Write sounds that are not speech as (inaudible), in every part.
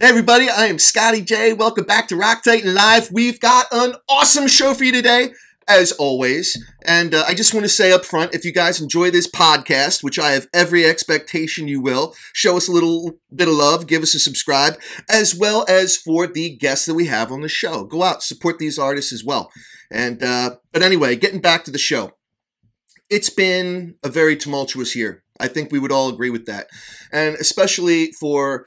Hey everybody, I am Scotty J. Welcome back to Rock Titan Live. We've got an awesome show for you today, as always. And uh, I just want to say up front, if you guys enjoy this podcast, which I have every expectation you will, show us a little bit of love, give us a subscribe, as well as for the guests that we have on the show. Go out, support these artists as well. And uh, but anyway, getting back to the show, it's been a very tumultuous year. I think we would all agree with that, and especially for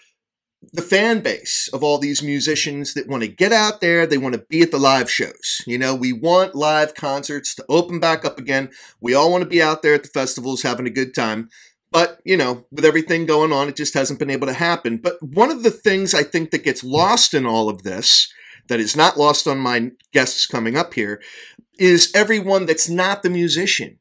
the fan base of all these musicians that want to get out there, they want to be at the live shows. You know, we want live concerts to open back up again. We all want to be out there at the festivals having a good time. But, you know, with everything going on, it just hasn't been able to happen. But one of the things I think that gets lost in all of this, that is not lost on my guests coming up here, is everyone that's not the musician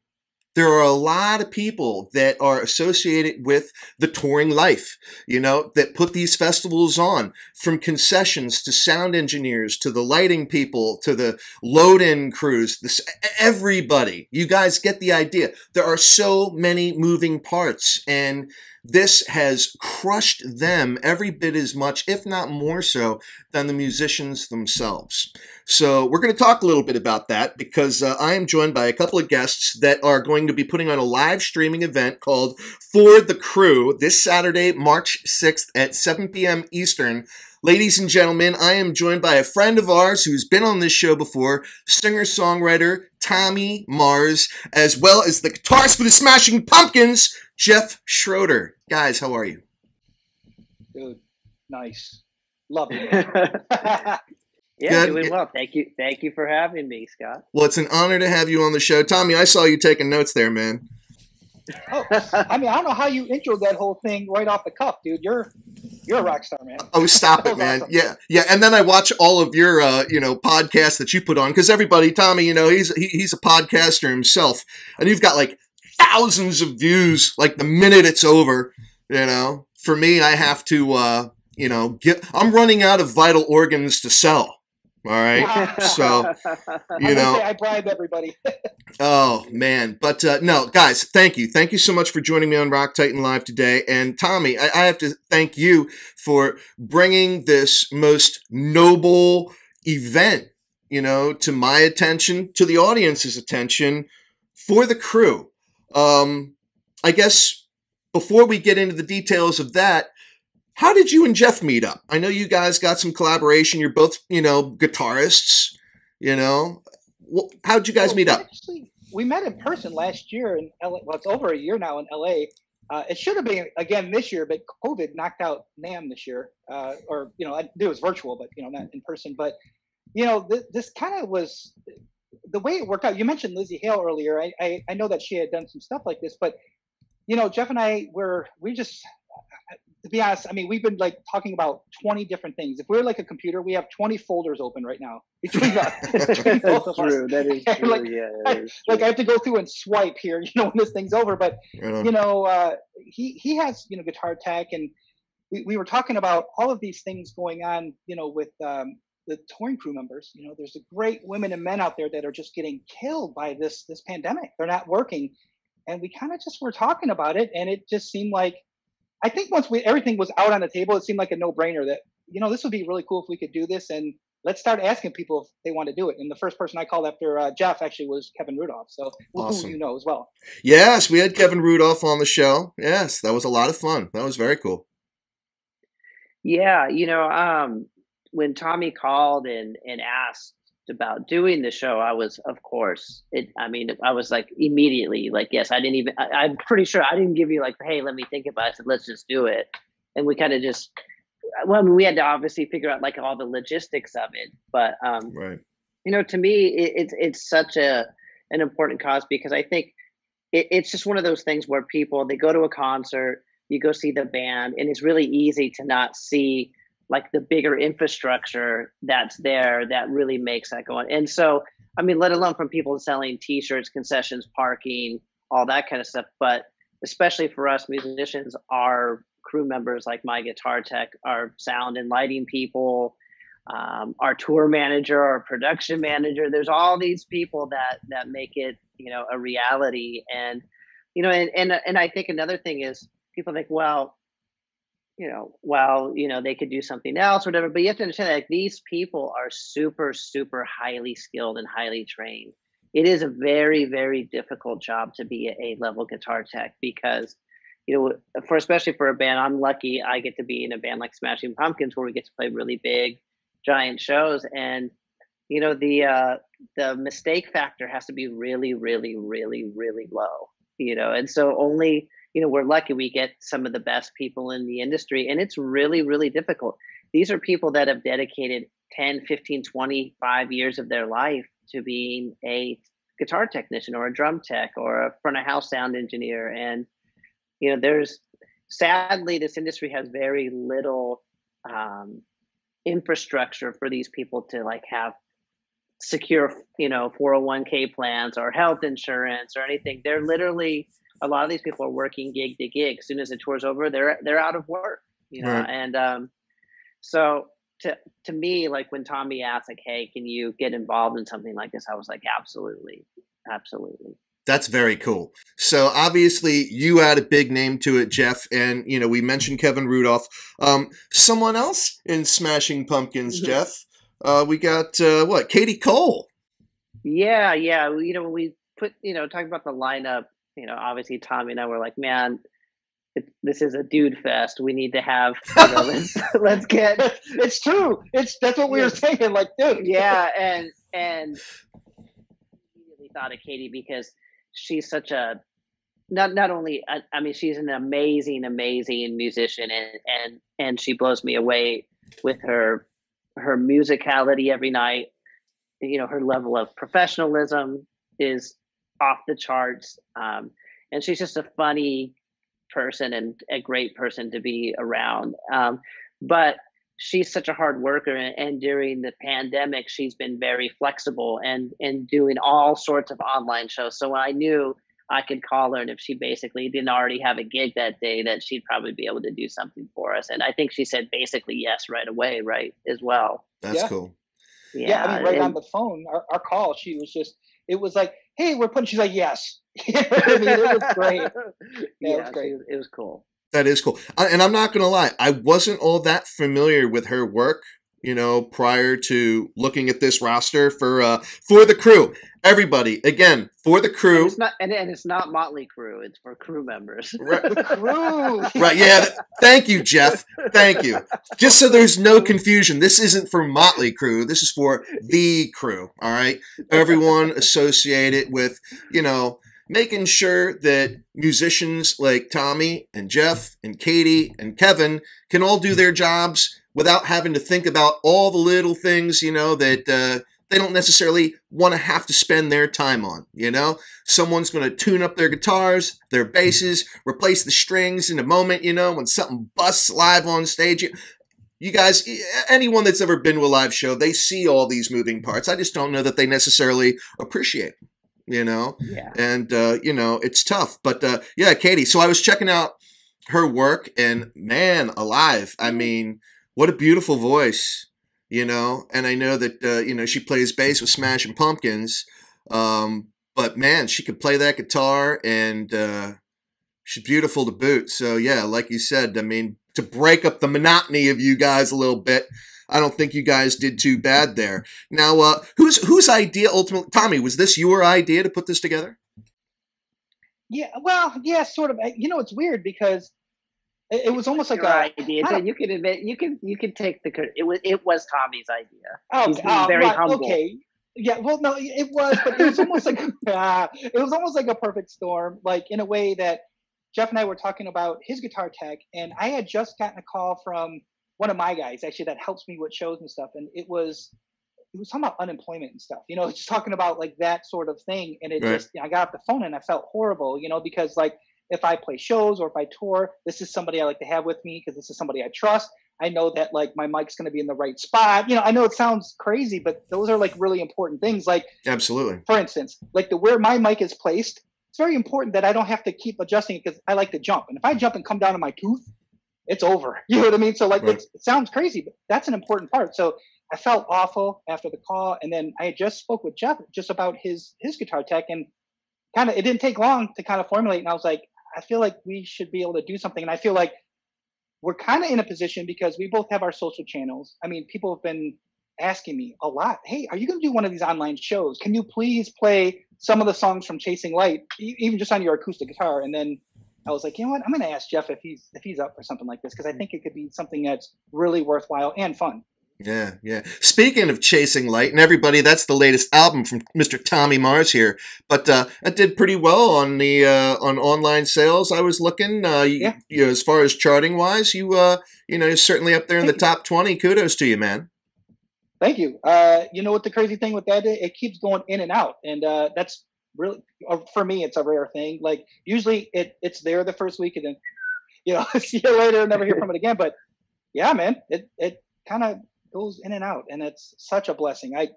there are a lot of people that are associated with the touring life, you know, that put these festivals on from concessions to sound engineers to the lighting people to the load in crews, this, everybody. You guys get the idea. There are so many moving parts and this has crushed them every bit as much, if not more so, than the musicians themselves. So, we're going to talk a little bit about that because uh, I am joined by a couple of guests that are going to be putting on a live streaming event called For the Crew this Saturday, March 6th at 7 p.m. Eastern. Ladies and gentlemen, I am joined by a friend of ours who's been on this show before, singer songwriter Tommy Marz, as well as the guitarist for the Smashing Pumpkins, Jeff Schroeder. Guys, how are you? Dude, nice. Love it. (laughs) yeah, Good. doing well. Thank you. Thank you for having me, Scott. Well, it's an honor to have you on the show. Tommy, I saw you taking notes there, man. Oh, I mean, I don't know how you intro that whole thing right off the cuff, dude. You're you're a rock star, man. Oh, stop it, (laughs) man. Awesome. Yeah, yeah. And then I watch all of your, uh, you know, podcasts that you put on because everybody, Tommy, you know, he's he, he's a podcaster himself, and you've got like thousands of views like the minute it's over. You know, for me, I have to, uh, you know, get. I'm running out of vital organs to sell. All right, (laughs) so you know, I bribe everybody. (laughs) oh man, but uh, no, guys, thank you, thank you so much for joining me on Rock Titan Live today. And Tommy, I, I have to thank you for bringing this most noble event, you know, to my attention, to the audience's attention, for the crew. Um, I guess before we get into the details of that, how did you and Jeff meet up? I know you guys got some collaboration. You're both, you know, guitarists. You know, how did you guys well, meet up? Actually, we met in person last year in LA. Well, it's over a year now in LA. Uh, it should have been again this year, but COVID knocked out NAMM this year. Uh, or you know, I knew it was virtual, but you know, not in person. But you know, th- this kind of was the way it worked out. You mentioned Lzzy Hale earlier. I, I I know that she had done some stuff like this, but you know, Jeff and I were we just to be honest, I mean, we've been like talking about 20 different things. If we're like a computer, we have 20 folders open right now between us. (laughs) Between That's true. That is (laughs) true. like, yeah, I, true. like I have to go through and swipe here, (laughs) you know, when this thing's over. But you know, uh, he he has you know guitar tech, and we, we were talking about all of these things going on, you know, with um, the touring crew members. You know, there's a great women and men out there that are just getting killed by this this pandemic. They're not working, and we kind of just were talking about it, and it just seemed like I think once we everything was out on the table, it seemed like a no brainer that you know this would be really cool if we could do this and let's start asking people if they want to do it. And the first person I called after uh, Jeff actually was Kevin Rudolf. So awesome. who you know as well. Yes, we had Kevin Rudolf on the show. Yes, that was a lot of fun. That was very cool. Yeah, you know, um, when Tommy called and and asked about doing the show, I was, of course, it. I mean, I was like immediately like, yes. I didn't even. I, am pretty sure I didn't give you like, hey, let me think about. it. I said, let's just do it, and we kind of just. Well, I mean, we had to obviously figure out like all the logistics of it, but um, right. You know, to me, it, it's it's such a an important cause because I think it, it's just one of those things where people they go to a concert, you go see the band, and it's really easy to not see like the bigger infrastructure that's there that really makes that go on. And so, I mean, let alone from people selling T-shirts, concessions, parking, all that kind of stuff. But especially for us musicians, our crew members, like my guitar tech, our sound and lighting people, um, our tour manager, our production manager. There's all these people that that make it, you know, a reality. And you know, and and and I think another thing is people think, well, you know, well, you know, they could do something else or whatever. But you have to understand that like, these people are super, super highly skilled and highly trained. It is a very, very difficult job to be a level guitar tech because, you know, for especially for a band, I'm lucky I get to be in a band like Smashing Pumpkins where we get to play really big, giant shows, and you know the uh, the mistake factor has to be really, really, really, really low. You know, and so only you know we're lucky we get some of the best people in the industry and it's really really difficult. These are people that have dedicated 10 15 25 years of their life to being a guitar technician or a drum tech or a front of house sound engineer and you know there's sadly this industry has very little um, infrastructure for these people to like have secure you know 401k plans or health insurance or anything. They're literally a lot of these people are working gig to gig. As soon as the tour's over, they're they're out of work, you know. Right. And um, so to to me, like when Tommy asked, like, "Hey, can you get involved in something like this?" I was like, "Absolutely, absolutely." That's very cool. So obviously you add a big name to it, Jeff, and you know we mentioned Kevin Rudolf. Um, someone else in Smashing Pumpkins, mm-hmm. Jeff. Uh, we got uh, what? Katie Cole. Yeah, yeah. You know, we put you know talking about the lineup you know, obviously Tommy and I were like, man, it, this is a dude fest. We need to have, you know, let's, let's get. It's true. It's that's what we were saying. Like, dude. Yeah, and and immediately thought of Katie because she's such a not not only I, I mean she's an amazing amazing musician and and and she blows me away with her her musicality every night. You know, her level of professionalism is off the charts. Um, and she's just a funny person and a great person to be around. Um, but she's such a hard worker, and, and, during the pandemic, she's been very flexible and and doing all sorts of online shows. So I knew I could call her, and if she basically didn't already have a gig that day, that she'd probably be able to do something for us. And I think she said basically yes right away, right as well. That's yeah. cool. Yeah, yeah, I mean, right and, on the phone, our, our call, she was just it was like, hey, we're putting. She's like, yes. (laughs) I mean, it was great. (laughs) Yeah, yeah, it was great. It was cool. That is cool. And I'm not going to lie, I wasn't all that familiar with her work you know, prior to looking at this roster for uh for the crew. Everybody, again, for the crew. And it's not and, and it's not Mötley Crüe, it's for crew members. Right. (laughs) the crew. Right, yeah. Thank you, Jeff. Thank you. Just so there's no confusion, this isn't for Mötley Crüe. This is for the crew. All right. Everyone associated with, you know, making sure that musicians like Tommy and Jeff and Katie and Kevin can all do their jobs without having to think about all the little things, you know, that uh, they don't necessarily want to have to spend their time on. You know, someone's going to tune up their guitars, their basses, replace the strings in a moment. You know, when something busts live on stage. You guys, anyone that's ever been to a live show, they see all these moving parts. I just don't know that they necessarily appreciate. You know, yeah. and uh, you know it's tough. But uh, yeah, Katie. So I was checking out her work, and man, alive! I mean, what a beautiful voice, you know. And I know that uh, you know she plays bass with Smashing Pumpkins, um, but man, she could play that guitar, and uh, she's beautiful to boot. So yeah, like you said, I mean, to break up the monotony of you guys a little bit. I don't think you guys did too bad there. Now, uh, whose whose idea ultimately? Tommy, was this your idea to put this together? Yeah, well, yeah, sort of. You know, it's weird because it, it was almost like a idea. So you can admit you can you can take the it was it was Tommy's idea. Oh, He's uh, very right, humble. Okay. Yeah, well, no, it was, but it was almost like (laughs) uh, it was almost like a perfect storm, like in a way that Jeff and I were talking about his guitar tech, and I had just gotten a call from one of my guys actually that helps me with shows and stuff, and it was it was talking about unemployment and stuff, you know, (laughs) just talking about like that sort of thing, and it right. just you know, I got off the phone and I felt horrible, you know, because like if I play shows or if I tour, this is somebody I like to have with me because this is somebody I trust. I know that like my mic's going to be in the right spot. You know, I know it sounds crazy, but those are like really important things. Like absolutely, for instance, like the where my mic is placed, it's very important that I don't have to keep adjusting it because I like to jump, and if I jump and come down to my tooth, it's over. (laughs) You know what I mean? So like right. it sounds crazy, but that's an important part. So I felt awful after the call, and then I just spoke with Jeff just about his his guitar tech, and kind of it didn't take long to kind of formulate, and I was like, I feel like we should be able to do something. And I feel like we're kind of in a position because we both have our social channels. I mean, people have been asking me a lot, "Hey, are you going to do one of these online shows? Can you please play some of the songs from Chasing Light, even just on your acoustic guitar?" And then I was like, you know what? I'm going to ask Jeff if he's if he's up for something like this because I think it could be something that's really worthwhile and fun. Yeah, yeah. Speaking of Chasing Light, and everybody, that's the latest album from Mr. Tommy Marz here. But uh, it did pretty well on the uh, on online sales. I was looking, uh, yeah. you, you know, as far as charting wise, you uh, you know, certainly up there in Thank the top twenty. Kudos to you, man. Thank you. Uh, you know what the crazy thing with that is? It keeps going in and out, and uh, that's really uh, for me. It's a rare thing. Like usually, it it's there the first week, and then you know, (laughs) see you later, never hear from it again. But yeah, man, it it kind of goes in and out, and it's such a blessing. I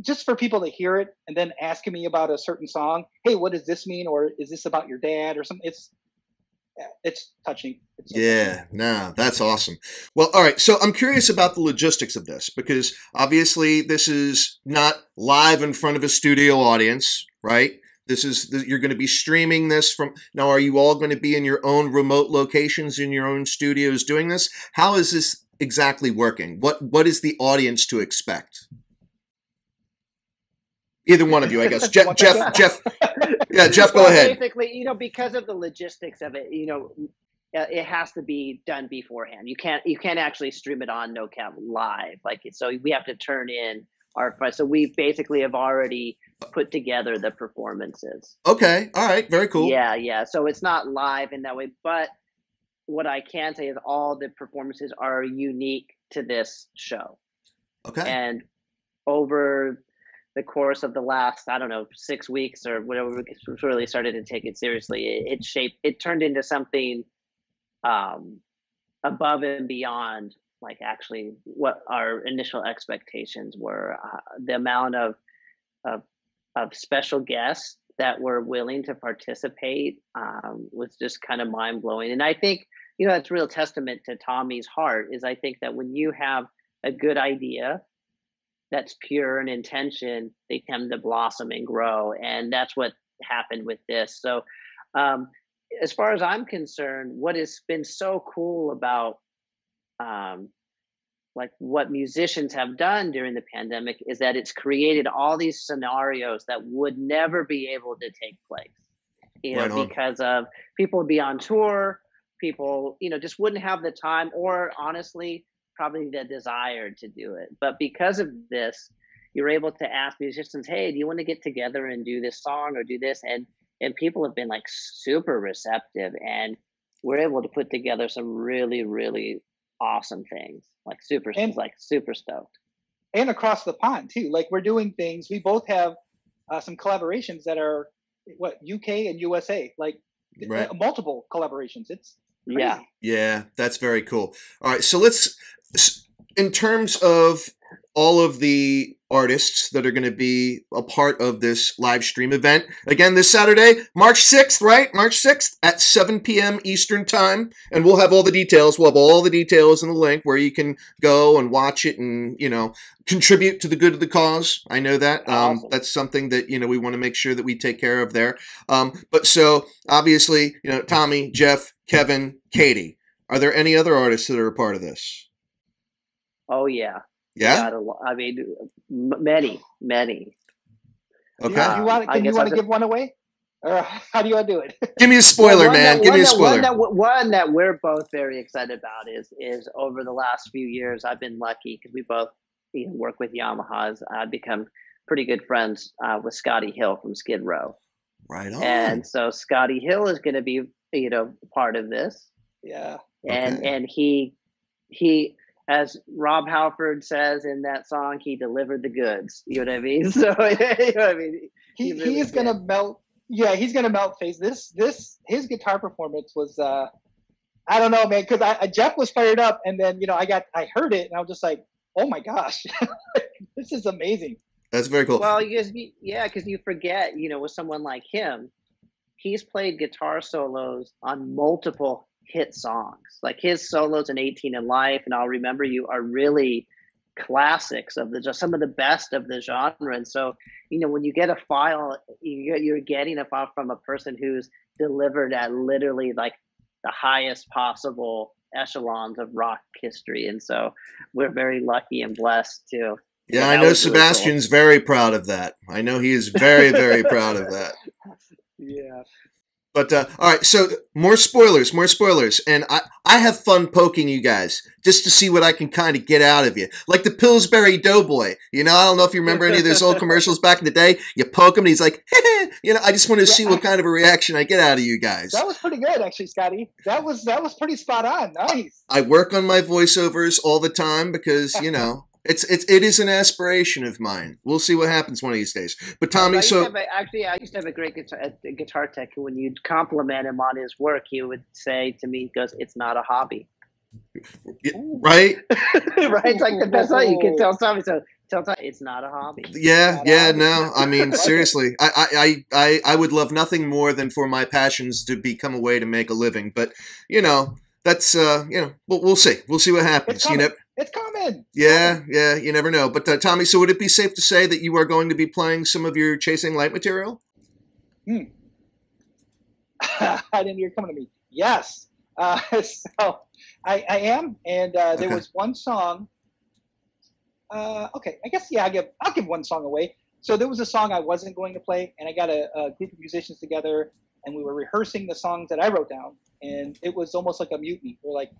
just for people to hear it and then asking me about a certain song. Hey, what does this mean? Or is this about your dad or something? It's it's touching. It's yeah, no, that's awesome. Well, all right. So I'm curious about the logistics of this because obviously this is not live in front of a studio audience, right? This is you're going to be streaming this from now. Are you all going to be in your own remote locations in your own studios doing this? How is this exactly working? What what is the audience to expect? Either one of you, I guess. (laughs) Jeff, Jeff, Jeff. Yeah, Jeff, go well, ahead. Basically, you know, because of the logistics of it, you know, uh, it has to be done beforehand. You can't you can't actually stream it on No NoCap live, like so. We have to turn in our so we basically have already put together the performances. Okay, all right, very cool. Yeah, yeah. So it's not live in that way, but what I can say is all the performances are unique to this show. Okay. And over the course of the last, I don't know, six weeks or whatever, we really started to take it seriously. It, it shaped, it turned into something um, above and beyond, like actually what our initial expectations were. Uh, the amount of, of of special guests that were willing to participate um, was just kind of mind blowing. And I think, you know, that's real testament to Tommy's heart is I think that when you have a good idea that's pure in intention, they tend to blossom and grow. And that's what happened with this. So, um, as far as I'm concerned, what has been so cool about um, like what musicians have done during the pandemic is that it's created all these scenarios that would never be able to take place you know right because of people would be on tour people you know just wouldn't have the time or honestly probably the desire to do it but because of this you're able to ask musicians hey do you want to get together and do this song or do this and and people have been like super receptive and we're able to put together some really really awesome things like super and, like super stoked and across the pond too like we're doing things we both have uh, some collaborations that are what uk and usa like right. multiple collaborations it's crazy. Yeah. Yeah that's very cool. All right so let's in terms of all of the artists that are going to be a part of this live stream event. Again, this Saturday, March 6th, right? March 6th at 7 p.m. Eastern Time. And we'll have all the details. We'll have all the details in the link where you can go and watch it and, you know, contribute to the good of the cause. I know that. Um, awesome. That's something that, you know, we want to make sure that we take care of there. Um, but so obviously, you know, Tommy, Jeff, Kevin, Katie. Are there any other artists that are a part of this? Oh, yeah. Yeah. I mean, many, many. Okay. Do you, want? Can you want to give one away? Or (laughs) how do you want to do it? Give me a (laughs) spoiler, well, man. That, give me a spoiler. That, one, that, one that we're both very excited about is is over the last few years, I've been lucky because we both you know, work with Yamahas. I've become pretty good friends uh, with Scotti Hill from Skid Row. Right on. And so Scotti Hill is going to be you know part of this. Yeah. And okay. and he he as Rob Halford says in that song, he delivered the goods. You know what I mean? (laughs) So (laughs) you know I mean. He, he, really he's did. gonna melt. Yeah, he's gonna melt face. This this his guitar performance was. uh I don't know, man, because I, Jeff was fired up, and then you know I got I heard it, and I was just like, oh my gosh, (laughs) this is amazing. That's very cool. Well, because yeah, because you forget, you know, with someone like him, he's played guitar solos on multiple hit songs. Like his solos in 18 and Life and I'll Remember You are really classics of the just some of the best of the genre. And so, you know, when you get a file, you're getting a file from a person who's delivered at literally like the highest possible echelons of rock history, and so we're very lucky and blessed to. Yeah, I know Sebastian's really cool. very proud of that. I know he is very, very proud of that. (laughs) Yeah. But uh, all right, so more spoilers, more spoilers, and I I have fun poking you guys just to see what I can kind of get out of you, like the Pillsbury Doughboy. You know, I don't know if you remember any of those old (laughs) commercials back in the day. You poke him, and he's like, (laughs) you know, I just want to see what kind of a reaction I get out of you guys. That was pretty good, actually, Scotty. That was that was pretty spot on. Nice. I work on my voiceovers all the time because you (laughs) know it's it's it is an aspiration of mine. We'll see what happens one of these days. But Tommy, so a, actually, I used to have a great guitar, a guitar tech. When you'd compliment him on his work, he would say to me, "He goes, it's not a hobby." right? (laughs) right. It's like the best way you can tell somebody. So tell Tommy, it's not a hobby. Yeah, yeah. No, I mean (laughs) seriously, I, I I I would love nothing more than for my passions to become a way to make a living. But you know, that's uh, you know, we'll, we'll see. We'll see what happens. You know. It's coming. Yeah, yeah, you never know. But uh, Tommy, so would it be safe to say that you are going to be playing some of your Chasing Light material? Hmm. (laughs) I didn't hear coming to me. Yes. Uh, (laughs) so I, I, am, and uh, there okay. was one song. Uh, okay, I guess yeah, I'll give I'll give one song away. So there was a song I wasn't going to play, and I got a, a group of musicians together, and we were rehearsing the songs that I wrote down, and it was almost like a mutiny. We're like,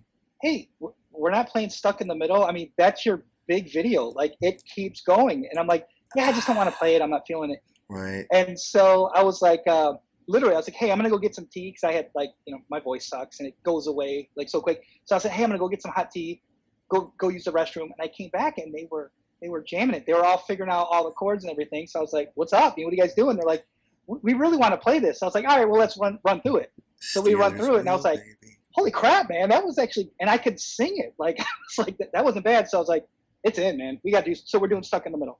hey, we're not playing stuck in the middle. I mean, that's your big video. Like it keeps going. And I'm like, yeah, I just don't want to play it. I'm not feeling it. Right. And so I was like, uh, literally, I was like, hey, I'm gonna go get some tea because I had like, you know, my voice sucks and it goes away like so quick. So I said, hey, I'm gonna go get some hot tea, go go use the restroom. And I came back and they were they were jamming it. They were all figuring out all the chords and everything. So I was like, what's up? What are you guys doing? They're like, we really want to play this. So I was like, all right, well, let's run run through it. So we run through it, and I was like, holy crap, man, that was actually, and I could sing it. Like, (laughs) it's like that, that wasn't bad. So I was like, it's in, man. We got to do. So we're doing stuck in the middle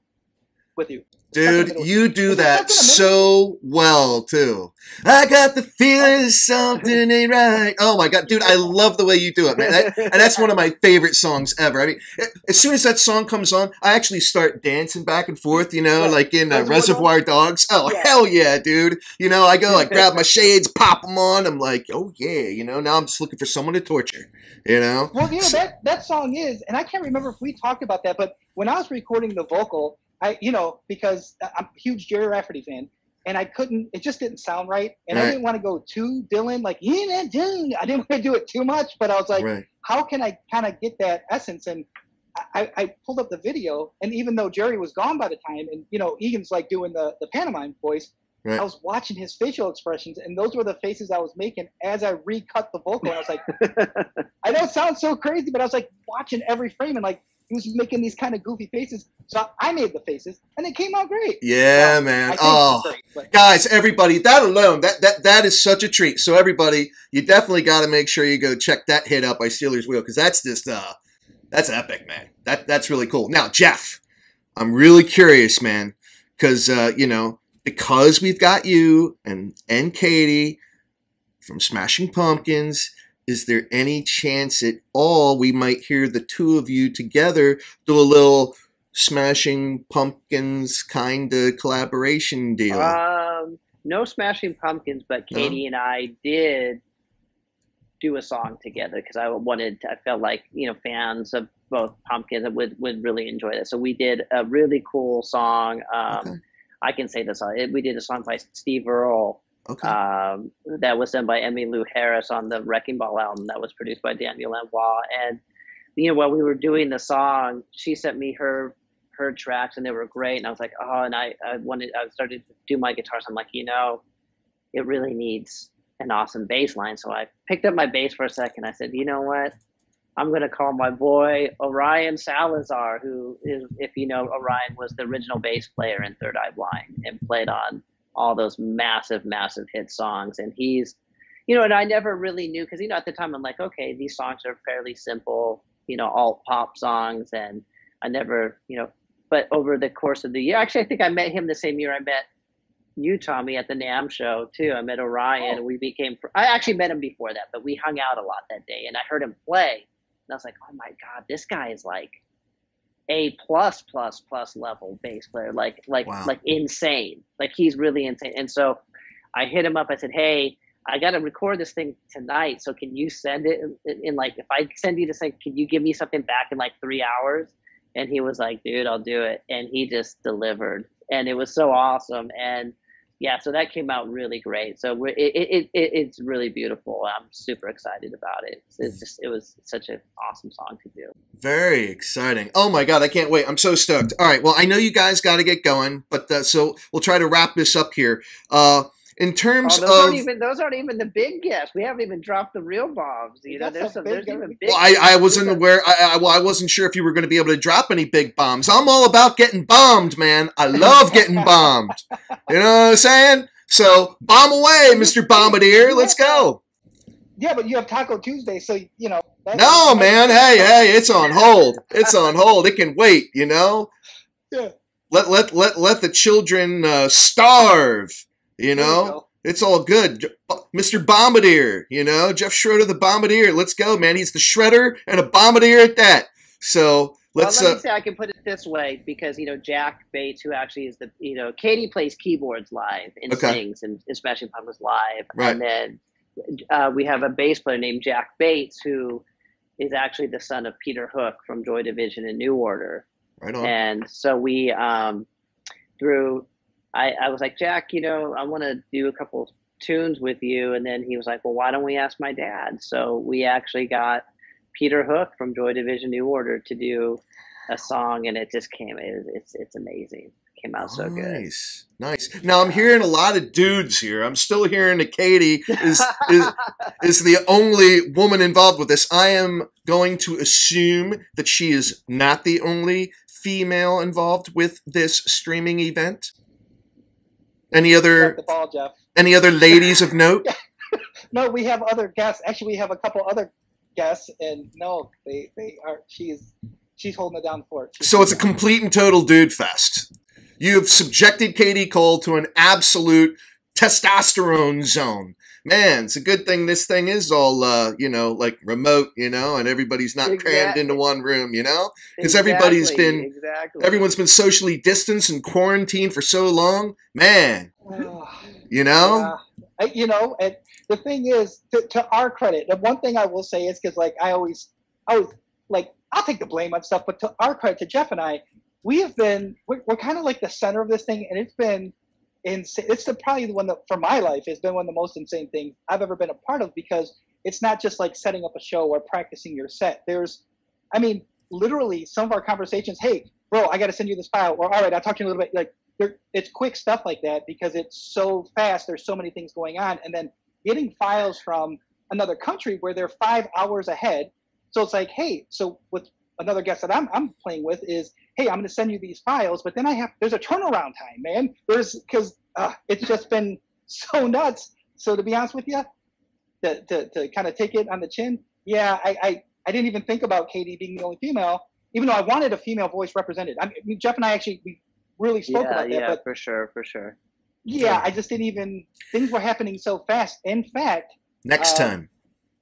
with you. Dude, you do that so well too. I got the feeling something ain't right. Oh my god, dude, I love the way you do it, man. That, and that's one of my favorite songs ever. I mean, as soon as that song comes on, I actually start dancing back and forth. You know, yeah. like in uh, Reservoir Dogs. Oh yeah. hell yeah, dude. You know, I go like grab my (laughs) shades, pop them on. I'm like, oh yeah. You know, now I'm just looking for someone to torture. You know. Well, you know that that song is, and I can't remember if we talked about that, but when I was recording the vocal I, you know, because I'm a huge Gerry Rafferty fan, and I couldn't. It just didn't sound right, and right. I didn't want to go too Dylan, like yeah, I didn't want to do it too much, but I was like, right. how can I kind of get that essence? And I, I, pulled up the video, and even though Gerry was gone by the time, and you know, Egan's like doing the the pantomime voice. Right. I was watching his facial expressions, and those were the faces I was making as I recut the vocal. And I was like, (laughs) I know it sounds so crazy, but I was like watching every frame and like he was making these kind of goofy faces. So I made the faces, and it came out great. Yeah, man. Oh, great, guys, everybody, that alone, that that that is such a treat. So everybody, you definitely got to make sure you go check that hit out by Stealers Wheel because that's just uh, that's epic, man. That that's really cool. Now, Jeff, I'm really curious, man, because uh, you know because we've got you and and Katie from Smashing Pumpkins is there any chance at all we might hear the two of you together do a little smashing pumpkins kind of collaboration deal um no smashing pumpkins but katie no? and i did do a song together because i wanted i felt like you know fans of both pumpkins would would really enjoy this so we did a really cool song um okay. i can say this we did a song by steve earle Okay. Um, that was done by Emmylou Harris on the Wrecking Ball album that was produced by Daniel Lanois. And, you know, while we were doing the song, she sent me her her tracks and they were great. And I was like, oh, and I, I wanted, I started to do my guitars. I'm like, you know, it really needs an awesome bass line. So I picked up my bass for a second. I said, you know what? I'm going to call my boy Arion Salazar, who is, if you know, Arion was the original bass player in Third Eye Blind and played on all those massive, massive hit songs. And he's, you know, and I never really knew because, you know, at the time I'm like, okay, these songs are fairly simple, you know, alt pop songs. And I never, you know, but over the course of the year, actually, I think I met him the same year I met you, Tommy, at the NAMM show too. I met Arion. Oh. We became, I actually met him before that, but we hung out a lot that day and I heard him play. And I was like, oh my God, this guy is like, a plus plus plus level bass player, like like wow. like insane. Like he's really insane. And so I hit him up. I said, "Hey, I got to record this thing tonight. So can you send it in, in, in, like, if I send you this thing, can you give me something back in like three hours? And he was like, dude, I'll do it. And he just delivered. And it was so awesome. And yeah, so that came out really great. So it, it, it, it's really beautiful. I'm super excited about it. It's just, it was such an awesome song to do. Very exciting. Oh my God, I can't wait. I'm so stoked. All right. Well, I know you guys got to get going, but uh, so we'll try to wrap this up here. Uh, in terms oh, those of aren't even those aren't even the big guests. We haven't even dropped the real bombs. You know, there's some there's even big. Well, I, I wasn't aware. I, I, well, I wasn't sure if you were going to be able to drop any big bombs. I'm all about getting bombed, man. I love getting (laughs) bombed. You know what I'm saying? So bomb away, Mr. Bombardier. Let's go. Yeah, but you have Taco Tuesday, so you know. No, man. Hey, hey, it's on hold. It's (laughs) on hold. It can wait. You know. Yeah. Let let let let the children uh, starve. You know, it's all good. Mr. Bombardier, you know, Jeff Schroeder, the Bombardier. Let's go, man. He's the shredder and a bombardier at that. So let's. Well, let me uh, say I can put it this way because you know Jack Bates, who actually is the you know Katie plays keyboards live and okay. sings and especially Pumpkins live, right. and then uh, we have a bass player named Jack Bates who is actually the son of Peter Hook from Joy Division and New Order. Right on. And so we um, through I, I was like, Jack, you know, I want to do a couple tunes with you. And then he was like, well, why don't we ask my dad? So we actually got Peter Hook from Joy Division New Order to do a song, and it just came. It, it's it's amazing. It came out so good. Nice, nice. Now I'm hearing a lot of dudes here. I'm still hearing that Katie is is (laughs) is the only woman involved with this. I am going to assume that she is not the only female involved with this streaming event. Any other ball. Any other ladies of note? (laughs) no, we have other guests. Actually, we have a couple other guests, and no, they they are. She's she's holding it down for it. She's so it's a complete and total dude fest. You've subjected Katie Cole to an absolute testosterone zone man, it's a good thing this thing is all, uh, you know, like remote, you know, and everybody's not exactly. crammed into one room, you know, because exactly. everybody's been, exactly. everyone's been socially distanced and quarantined for so long, man. (sighs) you know, yeah. you know, and the thing is, to, to our credit, the one thing I will say is because, like, I always, I was like, I'll take the blame on stuff, but to our credit, to Jeff and I, we have been, we're, we're kind of like the center of this thing, and it's been insane. It's the, probably the one that for my life has been one of the most insane things I've ever been a part of because it's not just like setting up a show or practicing your set. There's, I mean, literally some of our conversations. Hey, bro, I got to send you this file. Or all right, I'll talk to you a little bit. Like, it's quick stuff like that because it's so fast. There's so many things going on, and then getting files from another country where they're five hours ahead. So it's like, hey, so with another guest that I'm, I'm playing with is hey, I'm going to send you these files, but then I have there's a turnaround time, man. There's because uh, it's just been (laughs) so nuts. So to be honest with you, to, to, to kind of take it on the chin, yeah, I, I I didn't even think about Katie being the only female, even though I wanted a female voice represented. I mean, Jeff and I actually we really spoke yeah, about that. Yeah, but for sure, for sure. Yeah, I just didn't even. Things were happening so fast. In fact, next uh, time.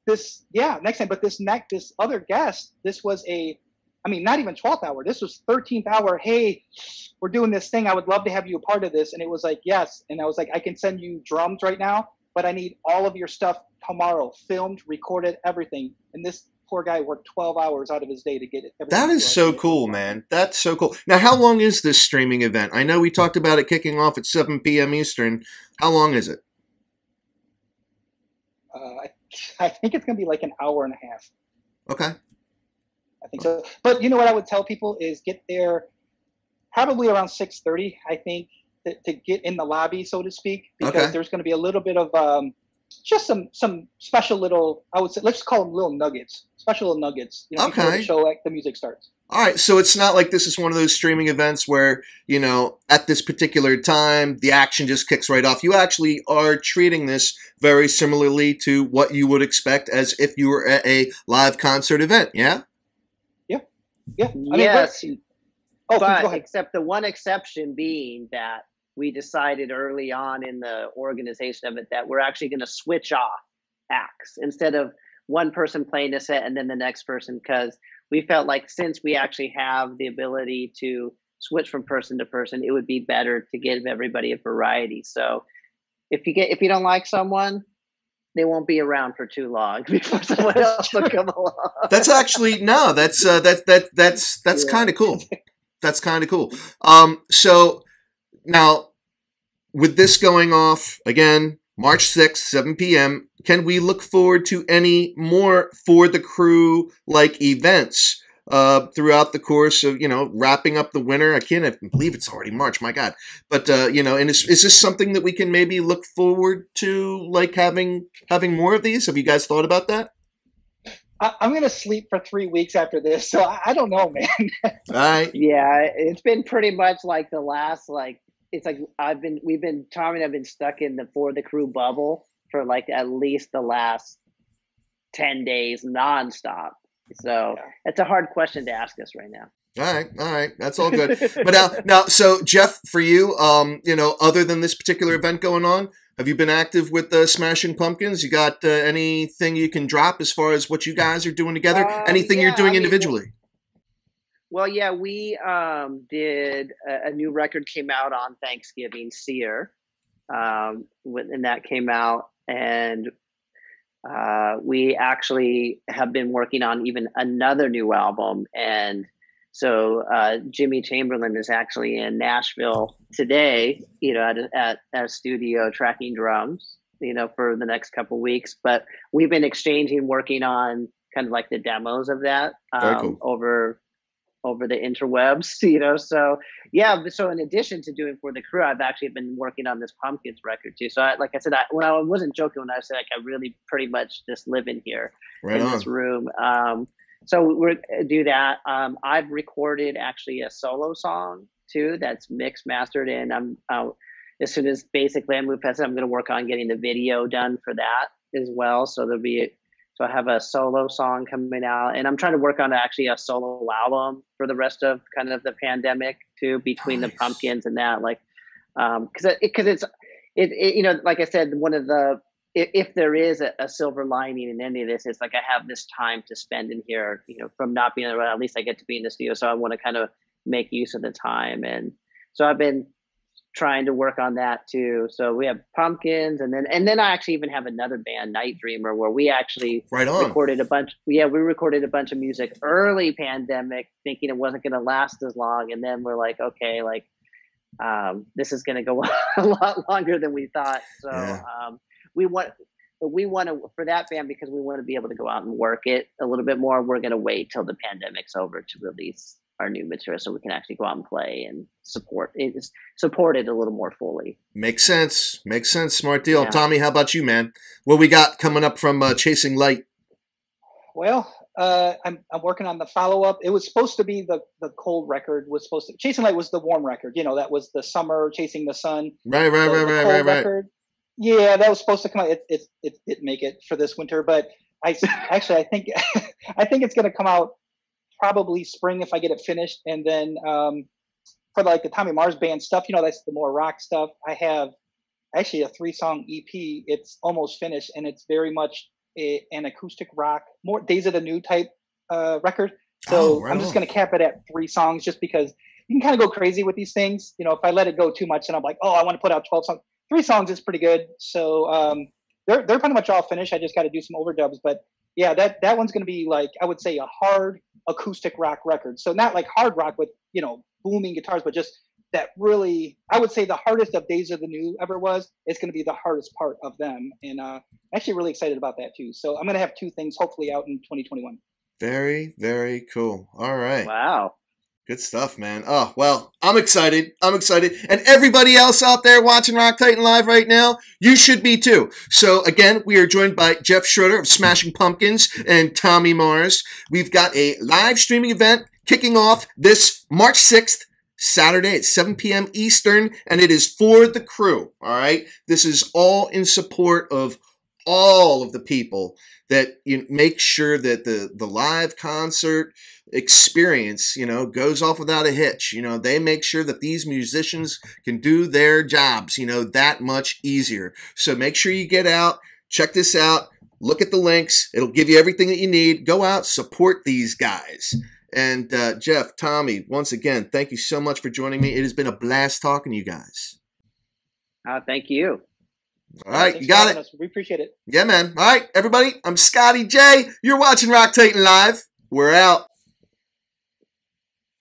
This yeah, next time. But this next this other guest, this was a I mean, not even 12th hour. This was 13th hour. Hey, we're doing this thing. I would love to have you a part of this. And it was like, yes. And I was like, I can send you drums right now, but I need all of your stuff tomorrow, filmed, recorded, everything. And this poor guy worked 12 hours out of his day to get it. That is so cool, man. That's so cool. Now, how long is this streaming event? I know we talked about it kicking off at 7 p.m. Eastern. How long is it? Uh, I (laughs) think it's going to be like an hour and a half. Okay. I think so. But you know what I would tell people is get there probably around 6:30. I think to, to, get in the lobby, so to speak, because okay. there's going to be a little bit of um, just some some special little I would say let's call them little nuggets, special little nuggets. You know, okay. Before the show like the music starts. All right, so it's not like this is one of those streaming events where, you know, at this particular time, the action just kicks right off. You actually are treating this very similarly to what you would expect as if you were at a live concert event, yeah? Yeah. I yes. Mean, oh, but except the one exception being that we decided early on in the organization of it that we're actually going to switch off acts instead of one person playing a set and then the next person because we felt like since we actually have the ability to switch from person to person it would be better to give everybody a variety so if you get if you don't like someone they won't be around for too long (laughs) before (laughs) someone else will come along. That's actually no. That's uh, that that that's that's yeah. kind of cool. (laughs) That's kind of cool. Um, so now with this going off again, March sixth, seven p.m. Can we look forward to any more for the crew like events? Uh, throughout the course of you know wrapping up the winter. I can't even believe it's already March. My God! But uh, you know, and is, is this something that we can maybe look forward to, like having having more of these? Have you guys thought about that? I, am gonna sleep for three weeks after this, so I, I don't know, (laughs) man. All right. Yeah, it's been pretty much like the last like it's like I've been we've been Tommy and I've been stuck in the for the crew bubble for like at least the last ten days nonstop. So yeah. it's a hard question to ask us right now. All right, all right, that's all good. but now, (laughs) now, so Jeff, for you, um, you know, other than this particular event going on, have you been active with the uh, Smashing Pumpkins? You got uh, anything you can drop as far as what you guys are doing together? Um, anything yeah, you're doing I mean, individually? Well, yeah, we um, did a, a, new record came out on Thanksgiving, Cyr, um, and that came out, and uh, we actually have been working on even another new album. And so uh, Jimmy Chamberlin is actually in Nashville today, you know, at, at, at a studio tracking drums, you know, for the next couple weeks. But we've been exchanging, working on kind of like the demos of that um, cool. over over the interwebs, (laughs) you know. So yeah, so in addition to doing for the crew, I've actually been working on this Pumpkins record too. So I, like I said, I, when I wasn't joking when I said like I really pretty much just live in here right in on. this room. Um, so we do that. Um, I've recorded actually a solo song too that's mixed, mastered, and I'm uh, as soon as basically I move past it, I'm going to work on getting the video done for that as well. So there'll be so I have a solo song coming out, and I'm trying to work on actually a solo album for the rest of kind of the pandemic too, between nice. the pumpkins and that, like, um, because because it, it's it, it, you know, like I said, one of the if, if there is a, a, silver lining in any of this, it's like I have this time to spend in here, you know, from not being around. At least I get to be in the studio, so I want to kind of make use of the time, and so I've been trying to work on that too. So we have pumpkins, and then and then I actually even have another band, Night Dreamer, where we actually right on. recorded a bunch. Yeah, we recorded a bunch of music early pandemic, thinking it wasn't going to last as long, and then we're like, okay, like um, this is going to go (laughs) a lot longer than we thought. So yeah. um, we want. But we want to for that band because we want to be able to go out and work it a little bit more. We're going to wait till the pandemic's over to release our new material so we can actually go out and play and support it support it a little more fully. Makes sense. Makes sense. Smart deal. Yeah. tommy how about you man? What we got coming up from uh, chasing light? Well uh, I'm, I'm working on the follow-up. It was supposed to be the the cold record was supposed to chasing light was the warm record you know that was the summer chasing the sun. Right right the, right the right right record. yeah that was supposed to come out. It, it, it didn't make it for this winter but i actually i think (laughs) i think it's going to come out probably spring if I get it finished. And then um, for like the Tommy Marz band stuff, you know, that's the more rock stuff. I have actually a three song EP. It's almost finished and it's very much a, an acoustic rock, more Days of the New type uh, record. So oh, right I'm just going to cap it at three songs just because you can kind of go crazy with these things. You know, if I let it go too much and I'm like, oh, I want to put out 12 songs, three songs is pretty good. So um, they're, they're pretty much all finished. I just got to do some overdubs, but yeah, that, that one's going to be like, I would say a hard acoustic rock record. So not like hard rock with, you know, booming guitars, but just that really, I would say the hardest of Days of the New ever was. It's going to be the hardest part of them. And uh, actually really excited about that too. So I'm going to have two things hopefully out in 2021. Very, very cool. All right. Wow. Good stuff, man. Oh, well, I'm excited. I'm excited. And everybody else out there watching Rock Titan Live right now, you should be too. So, again, we are joined by Jeff Schroeder of Smashing Pumpkins and Tommy Marz. We've got a live streaming event kicking off this March 6th, Saturday at 7 p.m. Eastern, and it is for the crew. All right. This is all in support of all of the people that you make sure that the the live concert experience you know goes off without a hitch you know they make sure that these musicians can do their jobs you know that much easier so make sure you get out check this out look at the links it'll give you everything that you need go out support these guys and uh, jeff tommy once again thank you so much for joining me it has been a blast talking to you guys uh, thank you All right, you got it. Us. We appreciate it. Yeah, man. All right, everybody. I'm Scotty J. You're watching Rock Titan Live. We're out.